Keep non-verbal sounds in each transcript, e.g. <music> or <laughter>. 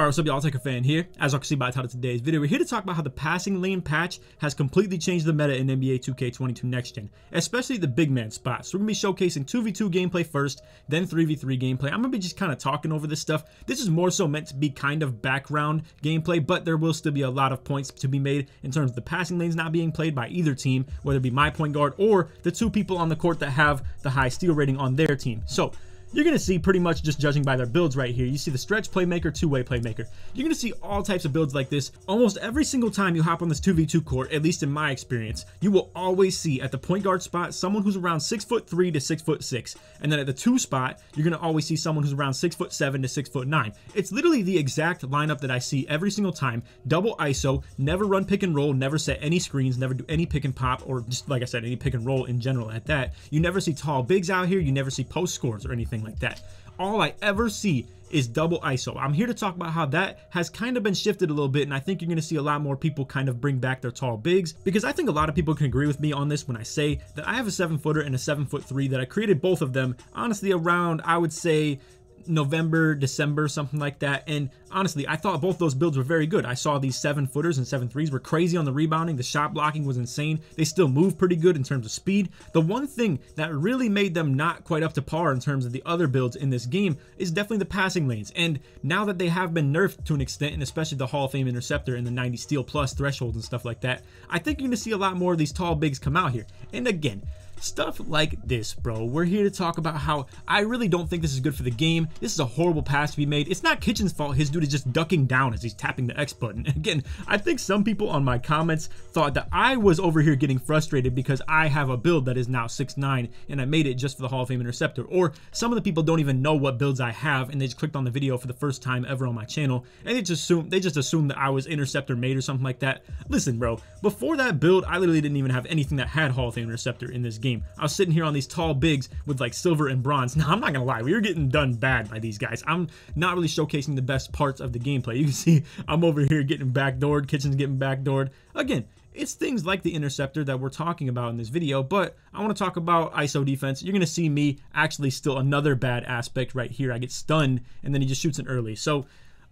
Alright, what's up y'all, LakerFan here. As you can see by the title of today's video, we're here to talk about how the passing lane patch has completely changed the meta in NBA 2K22 Next Gen, especially the big man spot. So we're going to be showcasing 2v2 gameplay first, then 3v3 gameplay. I'm going to be just kind of talking over this stuff. This is more so meant to be kind of background gameplay, but there will still be a lot of points to be made in terms of the passing lanes not being played by either team, whether it be my point guard or the two people on the court that have the high steal rating on their team. So you're going to see pretty much just judging by their builds right here. You see the stretch playmaker, two-way playmaker. You're going to see all types of builds like this almost every single time you hop on this 2v2 court, at least in my experience. You will always see at the point guard spot someone who's around 6 foot 3 to 6 foot 6. And then at the 2 spot, you're going to always see someone who's around 6 foot 7 to 6 foot 9. It's literally the exact lineup that I see every single time. Double ISO, never run pick and roll, never set any screens, never do any pick and pop, or just like I said, any pick and roll in general at that. You never see tall bigs out here, you never see post scores or anything like that all I ever see is double ISO. I'm here to talk about how that has kind of been shifted a little bit, and I think you're going to see a lot more people kind of bring back their tall bigs, because I think a lot of people can agree with me on this when I say that I have a 7 footer and a 7 foot 3 that I created both of them, honestly, around, I would say, November, December, something like that. And honestly, I thought both those builds were very good. I saw these seven footers and seven threes were crazy on the rebounding. The shot blocking was insane. They still move pretty good in terms of speed. The one thing that really made them not quite up to par in terms of the other builds in this game is definitely the passing lanes. And now that they have been nerfed to an extent, and especially the Hall of Fame interceptor and the 90 steal plus threshold and stuff like that, I think you're going to see a lot more of these tall bigs come out here. And again, Stuff like this, bro. We're here to talk about how I really don't think this is good for the game. This is a horrible pass to be made. It's not Kitchen's fault. His dude is just ducking down as he's tapping the X button. <laughs> Again, I think some people on my comments thought that I was over here getting frustrated because I have a build that is now 6'9 and I made it just for the Hall of Fame Interceptor. Or some of the people don't even know what builds I have and they just clicked on the video for the first time ever on my channel and they just assume they just assumed that I was Interceptor made or something like that. Listen, bro, before that build, I literally didn't even have anything that had Hall of Fame Interceptor in this game game. I was sitting here on these tall bigs with like silver and bronze. Now, I'm not gonna lie, we were getting done bad by these guys. I'm not really showcasing the best parts of the gameplay. You can <laughs> see I'm over here getting backdoored, kitchen's getting backdoored. Again, it's things like the interceptor that we're talking about in this video, but I want to talk about ISO defense. You're going to see me actually still another bad aspect right here. I get stunned, and then he just shoots it early. So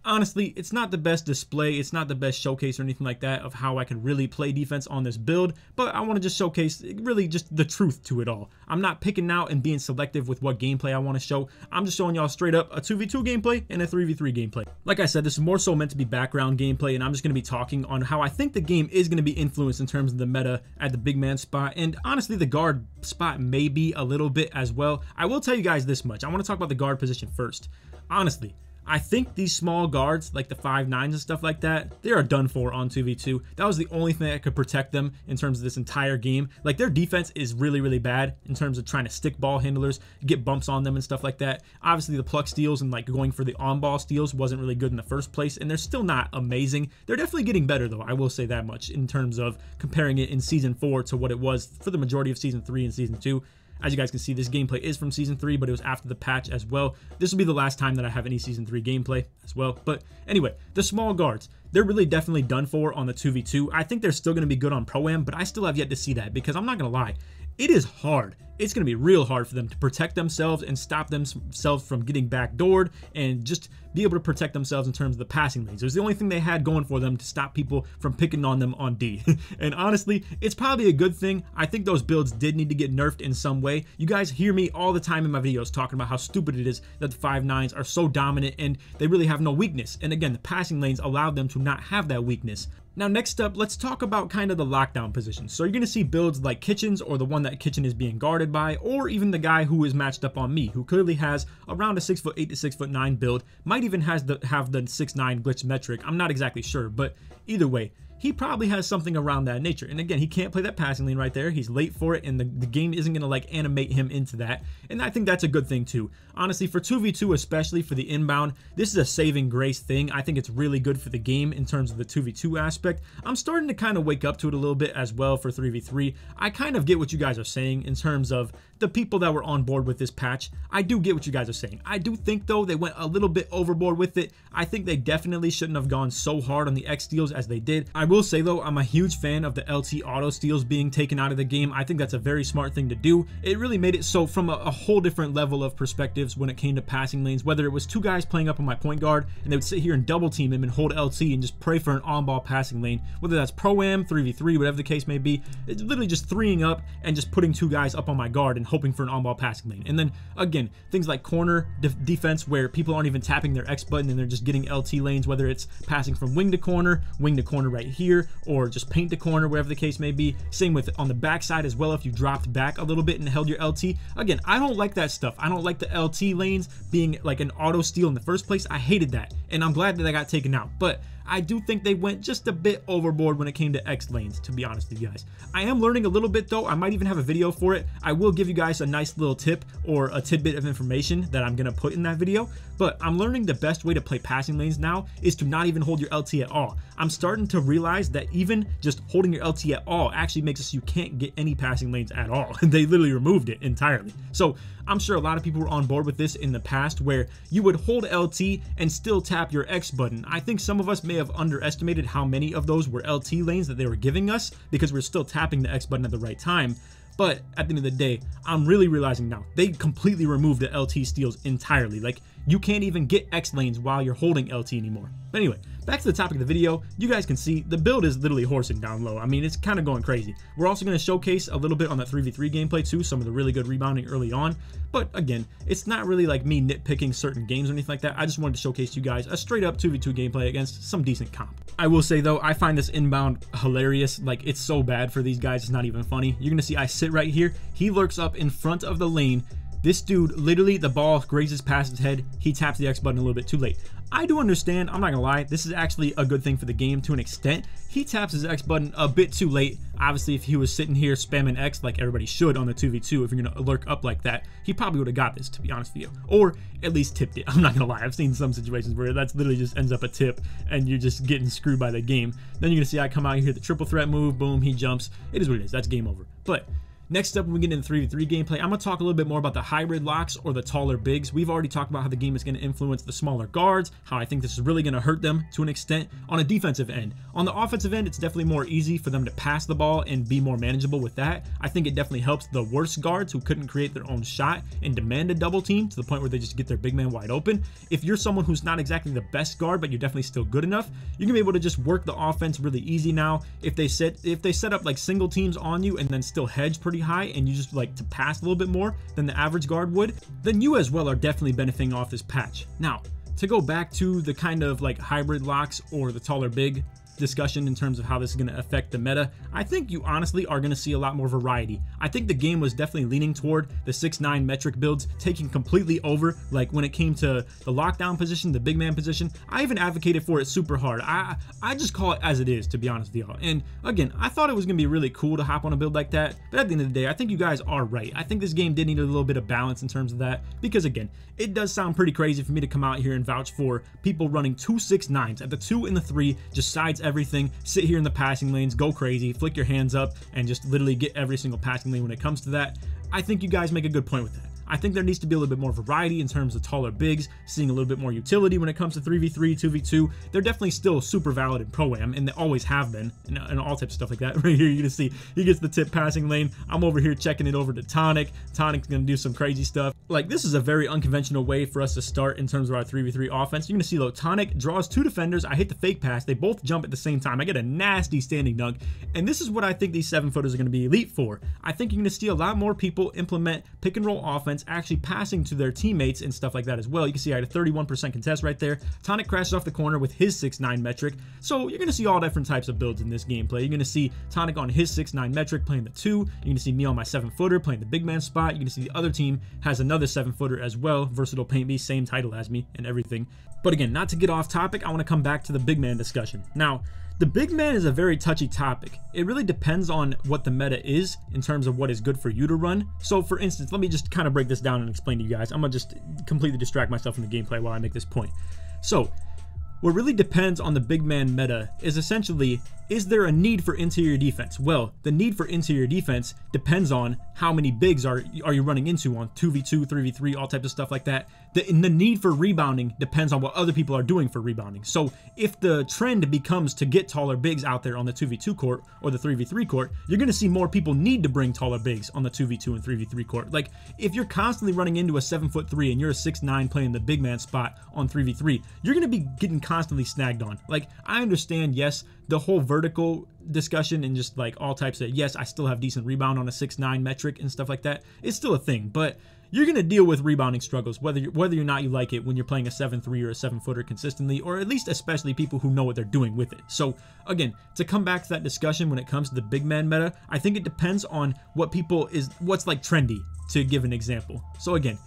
honestly, it's not the best display. It's not the best showcase or anything like that of how I can really play defense on this build, but I want to just showcase really just the truth to it all. I'm not picking out and being selective with what gameplay I want to show. I'm just showing y'all straight up a 2v2 gameplay and a 3v3 gameplay. Like I said, this is more so meant to be background gameplay, and I'm just going to be talking on how I think the game is going to be influenced in terms of the meta at the big man spot, and honestly, the guard spot may be a little bit as well. I will tell you guys this much. I want to talk about the guard position first. Honestly, I think these small guards, like the five nines and stuff like that, they are done for on 2v2. That was the only thing that could protect them in terms of this entire game. Like their defense is really, really bad in terms of trying to stick ball handlers, get bumps on them and stuff like that. Obviously, the pluck steals and like going for the on-ball steals wasn't really good in the first place, and they're still not amazing. They're definitely getting better though. I will say that much in terms of comparing it in season four to what it was for the majority of season three and season two. As you guys can see, this gameplay is from Season 3, but it was after the patch as well. This will be the last time that I have any Season 3 gameplay as well. But anyway, the small guards, they're really definitely done for on the 2v2. I think they're still going to be good on Pro-Am, but I still have yet to see that because I'm not going to lie it is hard. It's going to be real hard for them to protect themselves and stop themselves from getting backdoored and just be able to protect themselves in terms of the passing lanes. It was the only thing they had going for them to stop people from picking on them on D. <laughs> and honestly, it's probably a good thing. I think those builds did need to get nerfed in some way. You guys hear me all the time in my videos talking about how stupid it is that the five nines are so dominant and they really have no weakness. And again, the passing lanes allowed them to not have that weakness. Now, next up, let's talk about kind of the lockdown positions. So you're going to see builds like Kitchens or the one that Kitchen is being guarded by, or even the guy who is matched up on me, who clearly has around a 6'8 to 6'9 build, might even has the have the 6'9 glitch metric. I'm not exactly sure, but either way, he probably has something around that nature. And again, he can't play that passing lane right there. He's late for it, and the, the game isn't going to like animate him into that. And I think that's a good thing too. Honestly, for 2v2, especially for the inbound, this is a saving grace thing. I think it's really good for the game in terms of the 2v2 aspect. I'm starting to kind of wake up to it a little bit as well for 3v3. I kind of get what you guys are saying in terms of the people that were on board with this patch. I do get what you guys are saying. I do think, though, they went a little bit overboard with it. I think they definitely shouldn't have gone so hard on the X deals as they did. I will say though, I'm a huge fan of the LT auto steals being taken out of the game. I think that's a very smart thing to do. It really made it so from a, a, whole different level of perspectives when it came to passing lanes, whether it was two guys playing up on my point guard and they would sit here and double team him and hold LT and just pray for an on-ball passing lane, whether that's pro-am, 3v3, whatever the case may be. It's literally just threeing up and just putting two guys up on my guard and hoping for an on-ball passing lane. And then again, things like corner def defense where people aren't even tapping their X button and they're just getting LT lanes, whether it's passing from wing to corner, wing to corner right here, or just paint the corner, wherever the case may be. Same with on the backside as well if you dropped back a little bit and held your LT. Again, I don't like that stuff. I don't like the LT lanes being like an auto steal in the first place. I hated that, and I'm glad that I got taken out. But I do think they went just a bit overboard when it came to X lanes, to be honest with you guys. I am learning a little bit though. I might even have a video for it. I will give you guys a nice little tip or a tidbit of information that I'm to put in that video. But I'm learning the best way to play passing lanes now is to not even hold your LT at all. I'm starting to realize that even just holding your LT at all actually makes it so you can't get any passing lanes at all. <laughs> they literally removed it entirely. So I'm sure a lot of people were on board with this in the past where you would hold LT and still tap your X button. I think some of us may have underestimated how many of those were LT lanes that they were giving us because we're still tapping the X button at the right time. But at the end of the day, I'm really realizing now they completely removed the LT steals entirely. Like you can't even get X lanes while you're holding LT anymore. But anyway, back to the topic of the video, you guys can see the build is literally horsing down low. I mean, it's kind of going crazy. We're also going to showcase a little bit on the 3v3 gameplay too, some of the really good rebounding early on. But again, it's not really like me nitpicking certain games or anything like that. I just wanted to showcase to you guys a straight up 2v2 gameplay against some decent comp. I will say though, I find this inbound hilarious. Like it's so bad for these guys, it's not even funny. You're gonna see I sit right here. He lurks up in front of the lane. This dude, literally, the ball grazes past his head. He taps the X button a little bit too late. I do understand, I'm not gonna lie, this is actually a good thing for the game to an extent. He taps his X button a bit too late. Obviously, if he was sitting here spamming X like everybody should on the 2v2, if you're gonna lurk up like that, he probably would have got this, to be honest with you. Or at least tipped it. <laughs> I'm not gonna lie, I've seen some situations where that's literally just ends up a tip and you're just getting screwed by the game. Then you're gonna see I come out here, the triple threat move, boom, he jumps. It is what it is, that's game over. But Next up, when we get into 3v3 gameplay, I'm going to talk a little bit more about the hybrid locks or the taller bigs. We've already talked about how the game is going to influence the smaller guards, how I think this is really going to hurt them to an extent on a defensive end. On the offensive end, it's definitely more easy for them to pass the ball and be more manageable with that. I think it definitely helps the worst guards who couldn't create their own shot and demand a double team to the point where they just get their big man wide open. If you're someone who's not exactly the best guard, but you're definitely still good enough, you're going to be able to just work the offense really easy now. If they set if they set up like single teams on you and then still hedge pretty high and you just like to pass a little bit more than the average guard would, then you as well are definitely benefiting off this patch. Now, to go back to the kind of like hybrid locks or the taller big discussion in terms of how this is going to affect the meta, I think you honestly are going to see a lot more variety. I think the game was definitely leaning toward the 6-9 metric builds taking completely over. Like when it came to the lockdown position, the big man position, I even advocated for it super hard. I I just call it as it is, to be honest with y'all. And again, I thought it was going to be really cool to hop on a build like that. But at the end of the day, I think you guys are right. I think this game did need a little bit of balance in terms of that. Because again, it does sound pretty crazy for me to come out here and vouch for people running two 6-9s at the 2 and the 3, just sides everything, sit here in the passing lanes, go crazy, flick your hands up, and just literally get every single passing lane when it comes to that. I think you guys make a good point with that. I think there needs to be a little bit more variety in terms of taller bigs, seeing a little bit more utility when it comes to 3v3, 2v2. They're definitely still super valid in Pro-Am, and they always have been, and, and all types of stuff like that. <laughs> Right here, you're gonna see he gets the tip passing lane. I'm over here checking it over to Tonic. Tonic's gonna do some crazy stuff. Like, this is a very unconventional way for us to start in terms of our 3v3 offense. You're gonna see, though, Tonic draws two defenders. I hit the fake pass. They both jump at the same time. I get a nasty standing dunk, and this is what I think these seven footers are gonna be elite for. I think you're gonna see a lot more people implement pick and roll offense, actually passing to their teammates and stuff like that as well. You can see I had a 31% contest right there. Tonic crashes off the corner with his 6'9 metric. So you're going to see all different types of builds in this gameplay. You're going to see Tonic on his 6'9 metric playing the 2. You're going to see me on my 7 footer playing the big man spot. You're going to see the other team has another 7 footer as well. Versatile Paint Me, same title as me and everything. But again, not to get off topic, I want to come back to the big man discussion. Now, the big man is a very touchy topic. It really depends on what the meta is in terms of what is good for you to run. So for instance, let me just kind of break this down and explain to you guys. I'm gonna just completely distract myself from the gameplay while I make this point. So what really depends on the big man meta is essentially is there a need for interior defense? Well, the need for interior defense depends on how many bigs are are you running into on 2v2, 3v3, all types of stuff like that. The, the need for rebounding depends on what other people are doing for rebounding. So if the trend becomes to get taller bigs out there on the 2v2 court or the 3v3 court, you're going to see more people need to bring taller bigs on the 2v2 and 3v3 court. Like if you're constantly running into a 7 foot 3 and you're a 6'9 playing the big man spot on 3v3, you're going to be getting constantly snagged on. Like I understand, yes, the whole vertical discussion and just like all types of yes, I still have decent rebound on a 6'9 metric and stuff like that. It's still a thing, but you're going to deal with rebounding struggles whether you're, whether or not you like it when you're playing a 7-3 or a 7-footer consistently or at least especially people who know what they're doing with it. So again, to come back to that discussion when it comes to the big man meta, I think it depends on what people is what's like trendy to give an example. So again,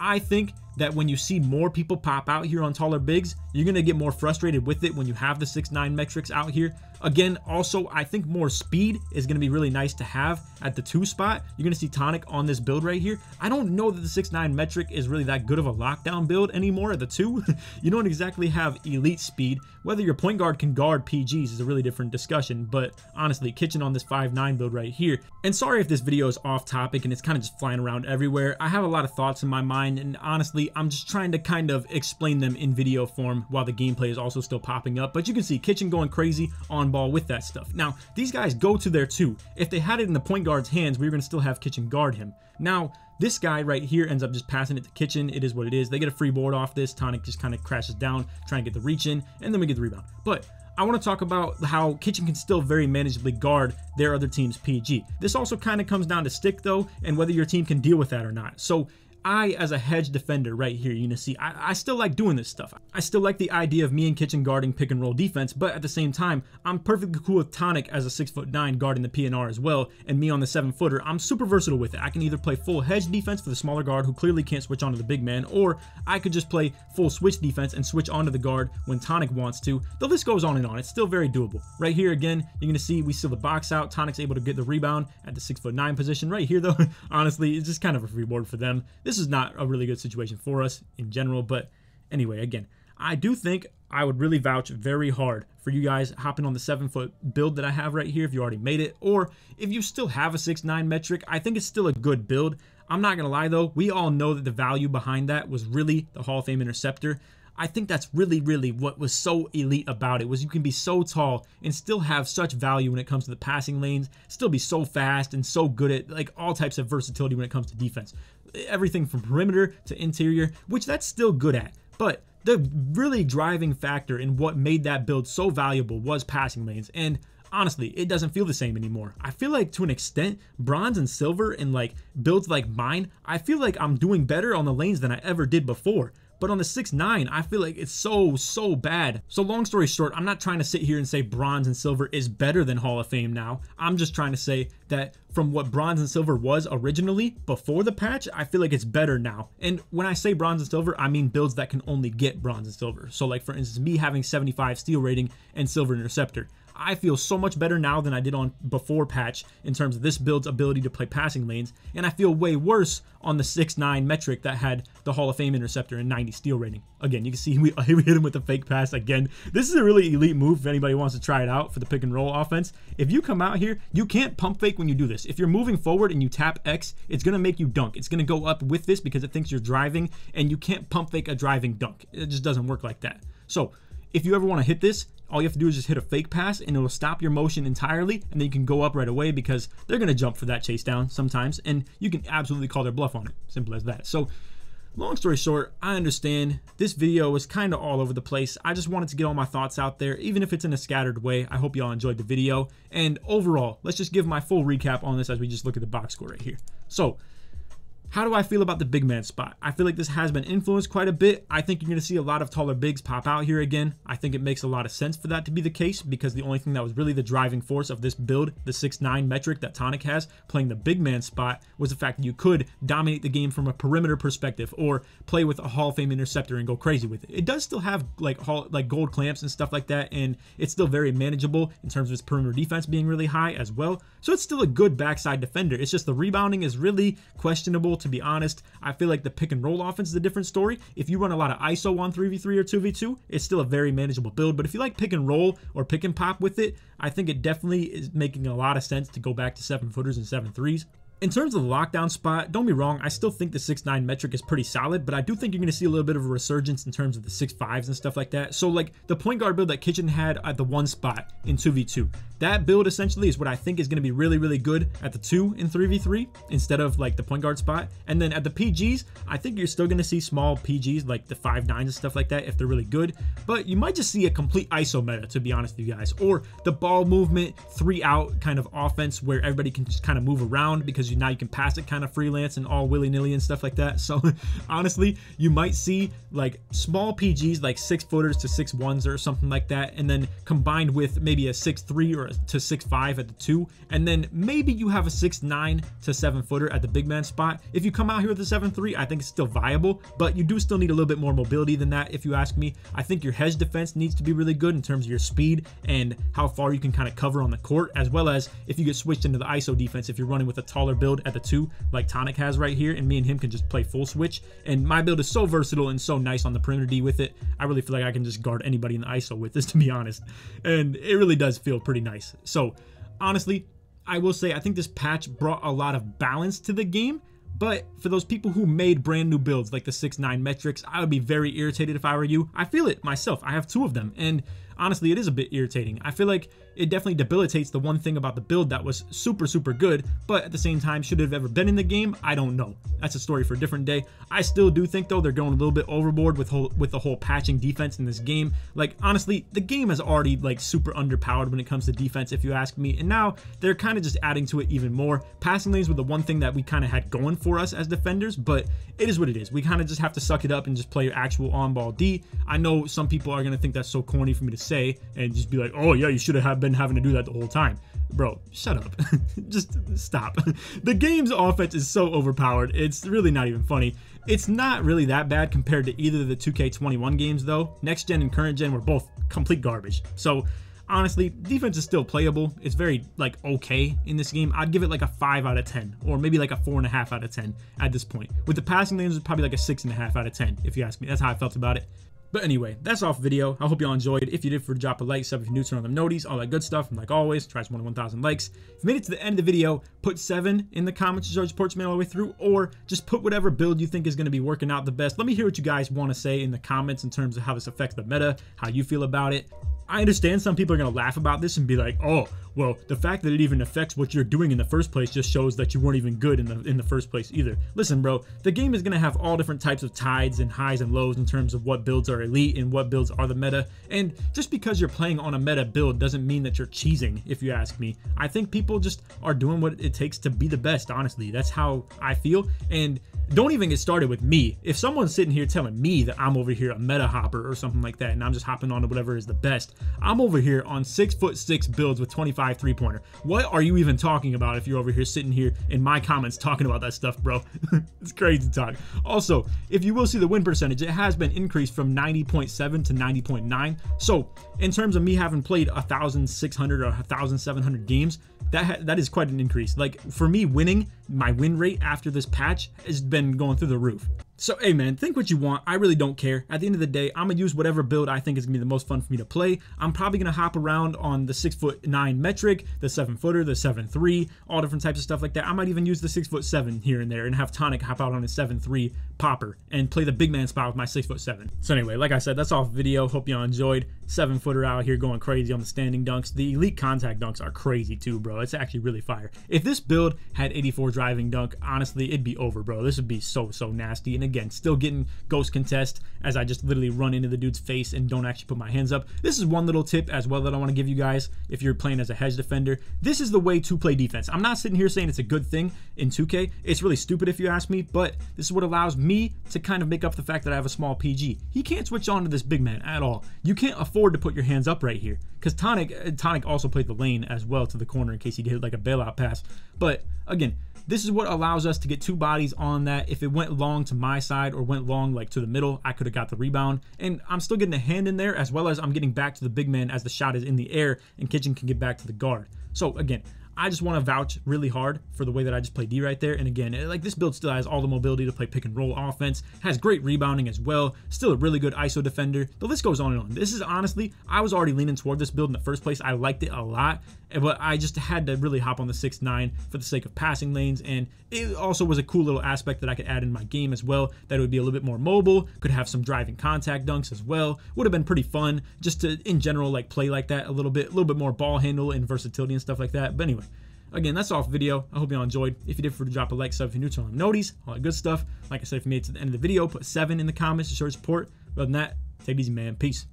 I think that when you see more people pop out here on taller bigs, you're going to get more frustrated with it when you have the 6'9 metrics out here. Again, also, I think more speed is going to be really nice to have at the two spot. You're going to see Tonic on this build right here. I don't know that the 6'9 metric is really that good of a lockdown build anymore at the two. <laughs> you don't exactly have elite speed. Whether your point guard can guard PGs is a really different discussion, but honestly, Kitchen on this 5'9 build right here. And sorry if this video is off topic and it's kind of just flying around everywhere. I have a lot of thoughts in my mind, and honestly, I'm just trying to kind of explain them in video form while the gameplay is also still popping up. But you can see Kitchen going crazy on ball with that stuff. Now, these guys go to their two. If they had it in the point guard's hands, we were going to still have Kitchen guard him. Now, this guy right here ends up just passing it to Kitchen. It is what it is. They get a free board off this. Tonic just kind of crashes down, trying to get the reach in, and then we get the rebound. But I want to talk about how Kitchen can still very manageably guard their other team's PG. This also kind of comes down to stick though, and whether your team can deal with that or not. So I, as a hedge defender right here, you know, see, I, I still like doing this stuff. I still like the idea of me and Kitchen guarding pick and roll defense, but at the same time, I'm perfectly cool with Tonic as a six foot nine guarding the PNR as well, and me on the seven footer. I'm super versatile with it. I can either play full hedge defense for the smaller guard who clearly can't switch onto the big man, or I could just play full switch defense and switch onto the guard when Tonic wants to. The list goes on and on. It's still very doable. Right here, again, you're gonna see we seal the box out. Tonic's able to get the rebound at the six foot nine position. Right here, though, <laughs> honestly, it's just kind of a reward for them. This is not a really good situation for us in general. But anyway, again, I do think I would really vouch very hard for you guys hopping on the seven foot build that I have right here if you already made it, or if you still have a six nine metric, I think it's still a good build. I'm not gonna lie though, we all know that the value behind that was really the Hall of Fame interceptor. I think that's really, really what was so elite about it was you can be so tall and still have such value when it comes to the passing lanes, still be so fast and so good at like all types of versatility when it comes to defense. Everything from perimeter to interior, which that's still good at. But the really driving factor in what made that build so valuable was passing lanes. And honestly, it doesn't feel the same anymore. I feel like to an extent, bronze and silver and like builds like mine, I feel like I'm doing better on the lanes than I ever did before. But on the 6-9, I feel like it's so, so bad. So long story short, I'm not trying to sit here and say bronze and silver is better than Hall of Fame now. I'm just trying to say that from what bronze and silver was originally before the patch, I feel like it's better now. And when I say bronze and silver, I mean builds that can only get bronze and silver. So like for instance, me having 75 steal rating and silver interceptor. I feel so much better now than I did on before patch in terms of this build's ability to play passing lanes, and I feel way worse on the 6'9 metric that had the Hall of Fame interceptor and 90 steal rating. Again, you can see we, <laughs> we hit him with a fake pass again. This is a really elite move if anybody wants to try it out for the pick and roll offense. If you come out here, you can't pump fake when you do this. If you're moving forward and you tap X, it's going to make you dunk. It's going to go up with this because it thinks you're driving, and you can't pump fake a driving dunk. It just doesn't work like that. So if you ever want to hit this, all you have to do is just hit a fake pass and it'll stop your motion entirely and then you can go up right away because they're going to jump for that chase down sometimes and you can absolutely call their bluff on it. Simple as that. So long story short, I understand this video is kind of all over the place. I just wanted to get all my thoughts out there, even if it's in a scattered way. I hope y'all enjoyed the video. And overall, let's just give my full recap on this as we just look at the box score right here. So how do I feel about the big man spot? I feel like this has been influenced quite a bit. I think you're going to see a lot of taller bigs pop out here again. I think it makes a lot of sense for that to be the case because the only thing that was really the driving force of this build, the 6'9 metric that Tonic has, playing the big man spot, was the fact that you could dominate the game from a perimeter perspective or play with a Hall of Fame interceptor and go crazy with it. It does still have like hall, like gold clamps and stuff like that, and it's still very manageable in terms of its perimeter defense being really high as well. So it's still a good backside defender. It's just the rebounding is really questionable to be honest. I feel like the pick and roll offense is a different story. If you run a lot of ISO on 3v3 or 2v2, it's still a very manageable build. But if you like pick and roll or pick and pop with it, I think it definitely is making a lot of sense to go back to seven footers and seven threes. In terms of the lockdown spot, don't be wrong, I still think the 6'9 metric is pretty solid, but I do think you're going to see a little bit of a resurgence in terms of the 6'5s and stuff like that. So, like, the point guard build that Kitchen had at the one spot in 2v2, that build essentially is what I think is going to be really, really good at the 2 in 3v3 instead of, like, the point guard spot. And then at the PGs, I think you're still going to see small PGs, like the 5'9s and stuff like that, if they're really good. But you might just see a complete ISO meta, to be honest with you guys. Or the ball movement, three out kind of offense where everybody can just kind of move around because because you now you can pass it kind of freelance and all willy-nilly and stuff like that. So <laughs> honestly, you might see like small PGs like six footers to six ones or something like that, and then combined with maybe a six three or to six five at the two, and then maybe you have a six nine to seven footer at the big man spot. If you come out here with a seven three, I think it's still viable, but you do still need a little bit more mobility than that. If you ask me, I think your hedge defense needs to be really good in terms of your speed and how far you can kind of cover on the court, as well as if you get switched into the ISO defense, if you're running with a taller build at the two, like Tonic has right here, and me and him can just play full switch. And my build is so versatile and so nice on the perimeter D with it. I really feel like I can just guard anybody in the ISO with this, <laughs> to be honest. And it really does feel pretty nice. So, honestly, I will say I think this patch brought a lot of balance to the game. But for those people who made brand new builds like the 6-9 metrics, I would be very irritated if I were you. I feel it myself. I have two of them. And honestly, it is a bit irritating. I feel like it definitely debilitates the one thing about the build that was super, super good, but at the same time, should it have ever been in the game? I don't know. That's a story for a different day. I still do think, though, they're going a little bit overboard with whole, with the whole patching defense in this game. Like, honestly, the game is already, like, super underpowered when it comes to defense, if you ask me, and now they're kind of just adding to it even more. Passing lanes were the one thing that we kind of had going for us as defenders, but it is what it is. We kind of just have to suck it up and just play actual on-ball D. I know some people are going to think that's so corny for me to say and just be like, oh, yeah, you should have been having to do that the whole time. Bro, shut up. <laughs> just stop. <laughs> the game's offense is so overpowered. It's really not even funny. It's not really that bad compared to either of the 2K21 games, though. Next gen and current gen were both complete garbage. So, honestly, defense is still playable. It's very like okay in this game. I'd give it like a five out of ten, or maybe like a four and a half out of ten at this point. With the passing lanes, it's probably like a six and a half out of ten, if you ask me. That's how I felt about it. But anyway, that's off video. I hope y'all enjoyed. If you did, for drop a like, sub if you're new, turn on them noties, all that good stuff. And like always, try to one 1,000 likes. If you made it to the end of the video, put seven in the comments to show Sports Man all the way through, or just put whatever build you think is going to be working out the best. Let me hear what you guys want to say in the comments in terms of how this affects the meta, how you feel about it. I understand some people are going to laugh about this and be like, oh, well, the fact that it even affects what you're doing in the first place just shows that you weren't even good in the in the first place either. Listen, bro, the game is going to have all different types of tides and highs and lows in terms of what builds are elite and what builds are the meta. And just because you're playing on a meta build doesn't mean that you're cheesing, if you ask me. I think people just are doing what it takes to be the best, honestly. That's how I feel. And don't even get started with me. If someone's sitting here telling me that I'm over here a meta hopper or something like that, and I'm just hopping on whatever is the best, I'm over here on six foot six builds with 25 three pointer. What are you even talking about if you're over here sitting here in my comments talking about that stuff, bro? <laughs> it's crazy talk. Also, if you will see the win percentage, it has been increased from 90.7 to 90.9. So, in terms of me having played 1,600 or 1,700 games, that that is quite an increase. Like for me, winning my win rate after this patch has been going through the roof. So, hey man, think what you want. I really don't care. At the end of the day, I'm gonna use whatever build I think is gonna be the most fun for me to play. I'm probably gonna hop around on the six foot nine metric, the seven footer, the seven three, all different types of stuff like that. I might even use the six foot seven here and there and have Tonic hop out on a seven three popper and play the big man spot with my six foot seven. So anyway, like I said, that's off video. Hope y'all enjoyed. Seven footer out here going crazy on the standing dunks. The elite contact dunks are crazy too, bro. It's actually really fire. If this build had 84 driving dunk, honestly, it'd be over, bro. This would be so so nasty. And again, still getting ghost contest as I just literally run into the dude's face and don't actually put my hands up. This is one little tip as well that I want to give you guys if you're playing as a hedge defender. This is the way to play defense. I'm not sitting here saying it's a good thing in 2K. It's really stupid if you ask me, but this is what allows me to kind of make up the fact that I have a small PG. He can't switch on to this big man at all. You can't afford to put your hands up right here because Tonic uh, Tonic also played the lane as well to the corner in case he did like a bailout pass. But again, this is what allows us to get two bodies on that. If it went long to my side or went long like to the middle, I could have got the rebound. And I'm still getting a hand in there as well as I'm getting back to the big man as the shot is in the air and Kitchen can get back to the guard. So again, I just want to vouch really hard for the way that I just play D right there. And again, like this build still has all the mobility to play pick and roll offense, has great rebounding as well, still a really good ISO defender. The list goes on and on. This is honestly, I was already leaning toward this build in the first place. I liked it a lot, eh, but I just had to really hop on the 6-9 for the sake of passing lanes. And it also was a cool little aspect that I could add in my game as well, that it would be a little bit more mobile, could have some driving contact dunks as well. Would have been pretty fun just to, in general, like play like that a little bit, a little bit more ball handle and versatility and stuff like that. But anyway, Again, that's all for the video. I hope you all enjoyed. If you did, for to drop a like, sub if you're new to on noties, all that good stuff. Like I said, if you made it to the end of the video, put seven in the comments to show support. Other than that, take it easy, man. Peace.